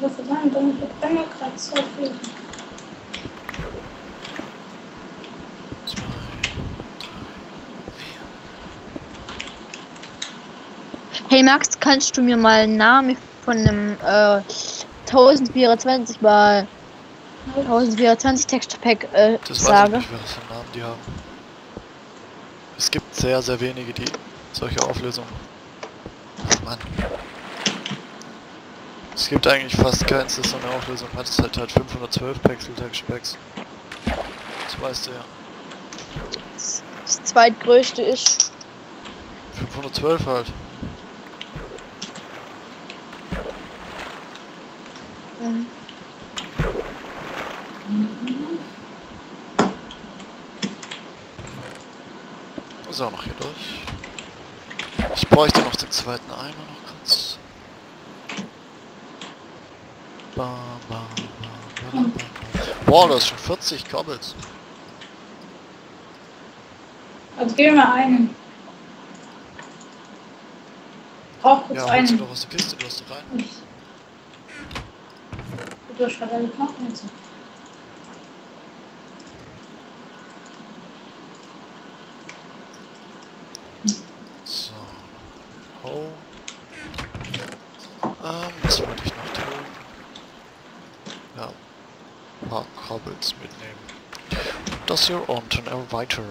Aber verdammt, dann verbrenne gerade so viel. Hey Max, kannst du mir mal einen Namen von einem äh, 1024 mal 1024 Texture-Pack äh, Das weiß ich sagen? nicht, was für Namen die haben. Es gibt sehr, sehr wenige, die solche Auflösungen. Mann. Es gibt eigentlich fast keins, das so eine Auflösung hat. Es hat halt 512 Pixel Texture Packs. Das weißt du ja. Das zweitgrößte ist 512 halt. ähm, So, noch hier durch. Ich bräuchte noch den zweiten Eimer noch kurz. Bam, bam, bam, bam, bam. Boah, da ist schon 40 Cobbles. Also mir mal einen. Brauch kurz Ja, holst du einen. doch aus der Kiste, du hast doch rein. Ich. Du hast gerade alle Knochen jetzt. So. Ho. Ähm, was wollte ich noch tun? Ja. Cobbles mitnehmen. Das hier unten erweitern.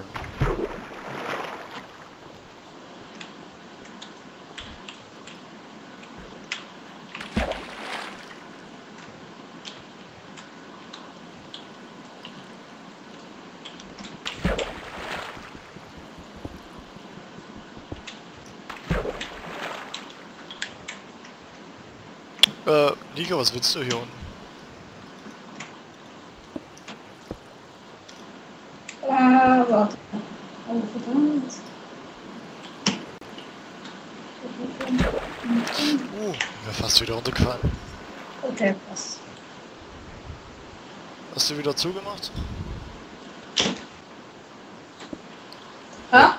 Äh, was willst du hier unten? Ah, warte. Oh, verdammt. Uh, wir fast wieder runtergefallen. Okay, passt. Hast du wieder zugemacht? Ha?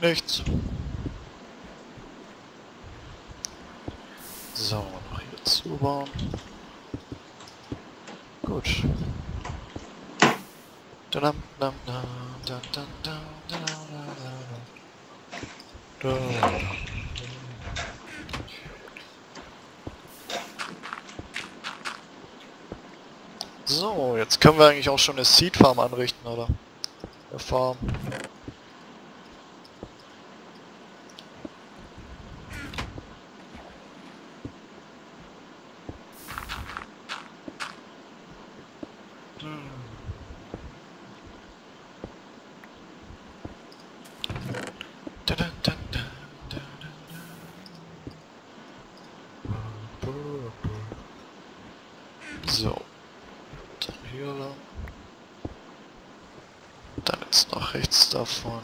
Nichts. So, noch hier zubauen. Gut. So, jetzt können wir eigentlich auch schon eine Seed Farm anrichten, oder? Eine Farm. So. Dann hier lang. Dann jetzt noch rechts davon.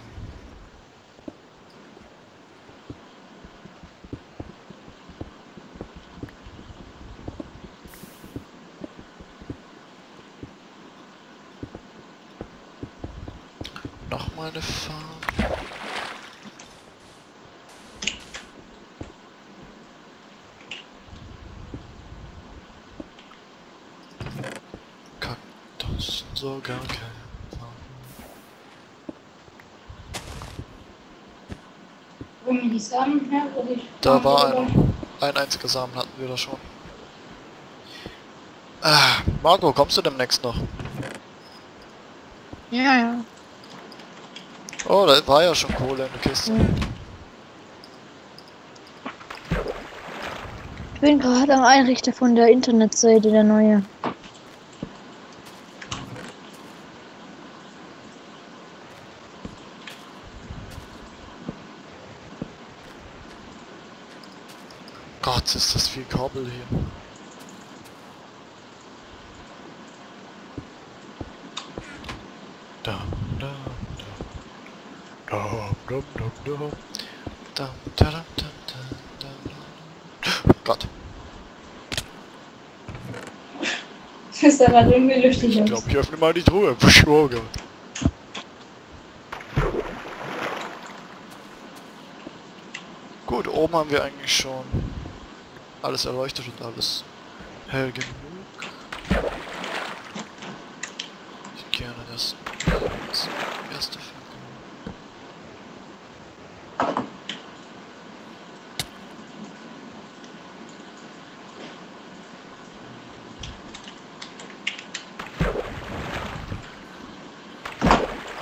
Nochmal eine Farm. Kaktus, sogar kein Farm. Wo mir die Samen her, oder ich. Da war einer. Ein einziger Samen hatten wir da schon. Ah, Marco, kommst du demnächst noch? ja, ja. Oh, da war ja schon Kohle in der Kiste. Ich bin gerade am Einrichter von der Internetseite, der neue. Gott, ist das viel Kabel hier. Da, da, da. Da, da, da, da. Da, da, da, da, da, da. Gott, Das sah gerade irgendwie lustig ich glaube, ich öffne mal die Truhe. Oh Gott. Gut, oben haben wir eigentlich schon alles erleuchtet und alles hell genug. Ich gerne das, erste Fackel.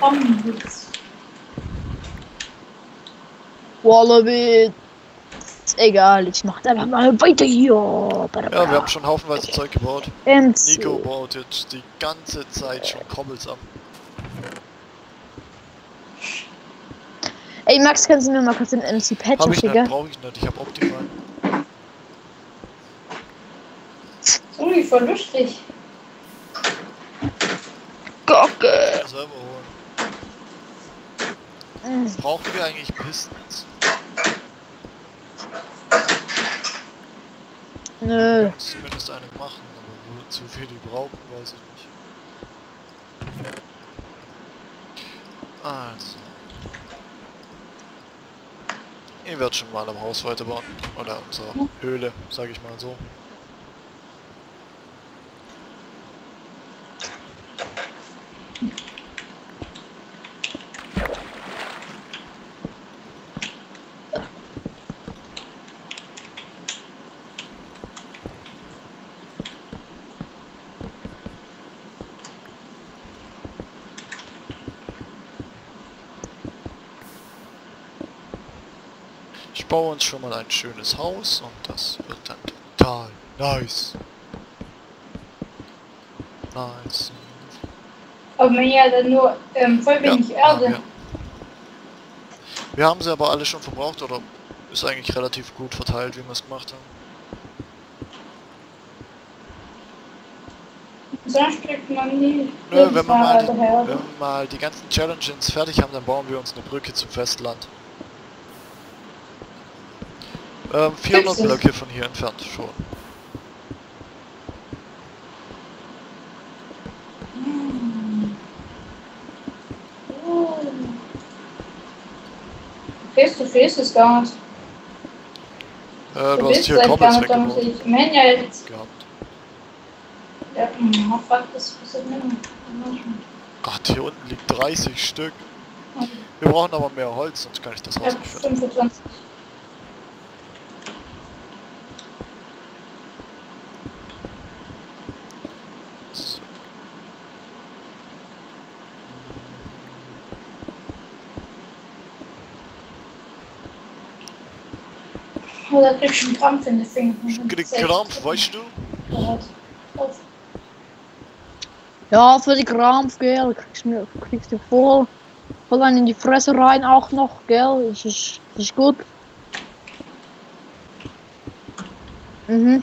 Komm, jetzt. Egal, ich mach einfach mal weiter hier. Ja, wir haben schon haufenweise Zeug gebaut. MC. Nico baut jetzt die ganze Zeit schon Kobbels ab. Ey, Max, kannst du mir mal kurz den MC Patch Hab ich schicken? nicht, brauche ich nicht, ich hab Optifine. Ist irgendwie voll lustig. Gocke. Selber holen. Mm, Brauchen wir eigentlich Pistons? Nö. Ja, zumindest eine machen, aber wozu viel die brauchen, weiß ich nicht. Also. Ich werde schon mal am Haus weiterbauen. Oder unserer Höhle, sage ich mal so. Ich baue uns schon mal ein schönes Haus und das wird dann total nice. Nice. Aber man ja dann nur ähm, voll wenig Ja, Erde. ja. Wir haben sie aber alle schon verbraucht oder ist eigentlich relativ gut verteilt, wie wir es gemacht haben. Sonst kriegt man nie Nö, wenn wir, mal die, wenn wir mal die ganzen Challenges fertig haben, dann bauen wir uns eine Brücke zum Festland. Ähm, 400 Gibt's das? Blöcke von hier entfernt schon. Face to face ist gar nicht. Äh, du hast bist hier muss weggebaut ich. Meine ja jetzt. gehabt. Ja, hm, fuck, das ist Gott, hier unten liegt 30 Stück. Wir brauchen aber mehr Holz, sonst kann ich das nicht fertig. 25. So. Oh, da krieg ich einen Krampf in den Fingern. Ich krieg Krampf, weißt du? Ja, für die Krampf, gell, kriegst du, kriegst du voll, voll einen in die Fresse rein auch noch, gell, ist, das ist gut. Mhm.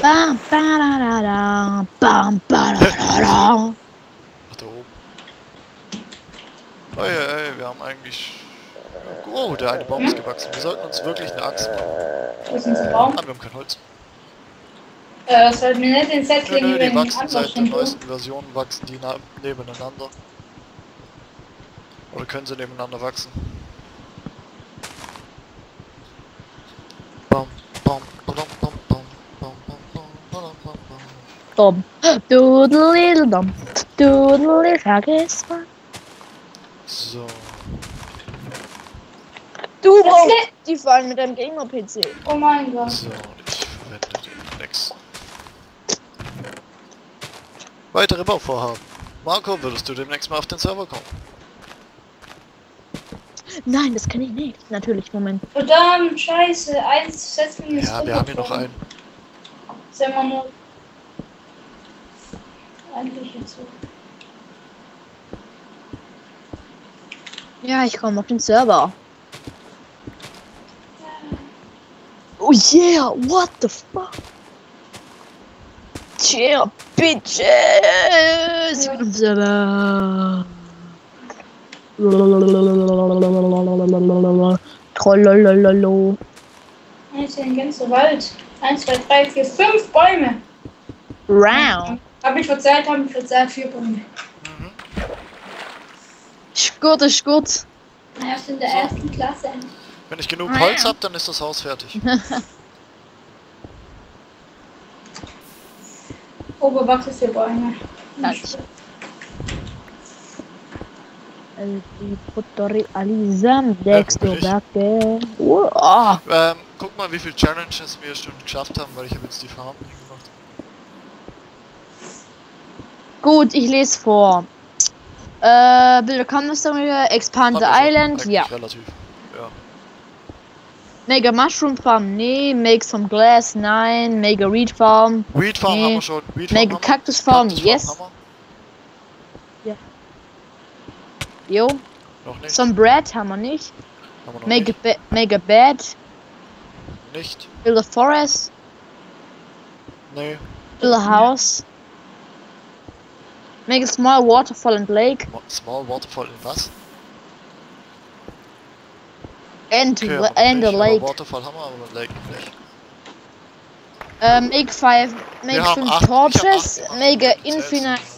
Bam, badadada, bam, badadada. Ach, da oben. Oh ja, ey, wir haben eigentlich... Oh, der eine Baum ist gewachsen. Wir sollten uns wirklich eine Axt machen. Wo ist unser Baum? Ah, wir haben kein Holz. Äh, sollten wir nicht den Nö, Setzling nö, über die den wachsen seit der neuesten Version, wachsen die na- nebeneinander. Oder können sie nebeneinander wachsen. Bam, bam, badam, bam, bam, bam, bam, bam, badam, bam, bam. Dom. Doodle dom. Doodle vergiss mal. So. Du brauchst die fallen mit deinem Gamer-PC. Oh mein Gott. So, ich verwende den nix. Weitere Bauvorhaben. Marco, würdest du demnächst mal auf den Server kommen? Nein, das kann ich nicht. Natürlich, Moment. Verdammt, scheiße. Eins Setzling ist Ja, wir haben hier noch einen. Ja immer nur... Eigentlich jetzt so. Ja, ich komme auf den Server. Yeah, what the fuck? Yeah, bitches! Ich bin am Server. Trollolololo. Eins den ganzen Wald. Eins, zwei, drei, vier, fünf Bäume. Round. Hab ich verzeiht, hab ich verzeiht, vier Bäume. Ist gut, ist gut. Erst in der ersten Klasse. Wenn ich genug Ah, Holz ja. habe, dann ist das Haus fertig. Bäume. Alisam, Dexter ich. Backe. Oh, ah. Ähm, guck mal, wie viele Challenges wir schon geschafft haben, weil ich habe jetzt die Farben gemacht. Gut, ich lese vor. Äh, Commerce Story, Expand the schon Island, ja. Relativ. Ja. Make a Mushroom Farm, nee. Make some Glass, nein. Make a Reed Farm. Weed Farm Nee. haben wir schon. Weed Farm Make a haben wir. Cactus Farm, Cactus yes. haben Jo. wir. Noch nicht. Some Bread haben wir nicht. haben wir noch Make a, nicht. ba make a Bed. nicht. Build a Forest. Nee. Build a House. Make a small waterfall and lake. Small Waterfall in was? And, Okay, wa- aber and a nicht, aber lake. Waterfall haben wir, aber ein Lake nicht. Uh, make five, make Wir haben some acht- ich hab torches, acht gemacht, make a die zählt infinite sind.